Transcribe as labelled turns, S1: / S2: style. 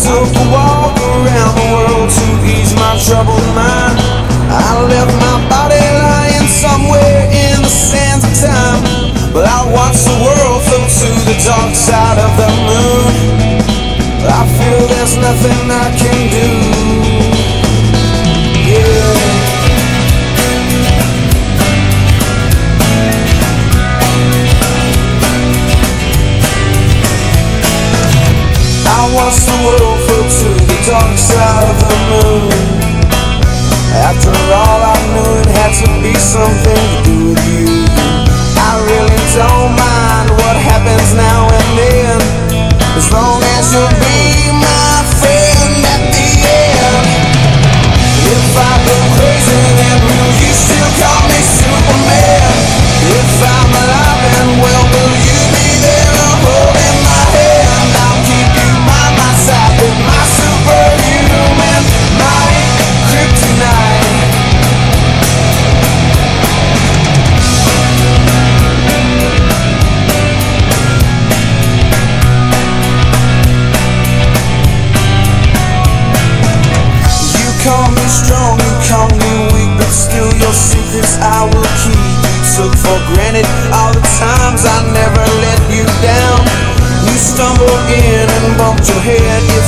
S1: took a walk around the world to ease my troubled mind. I left my body lying somewhere in the sands of time. But I watched the world float to the dark side of the moon. I feel there's nothing I can do. Watched the world float to the dark side of the moon. After all, I for granted all the times I never let you down. You stumbled in and bumped your head. If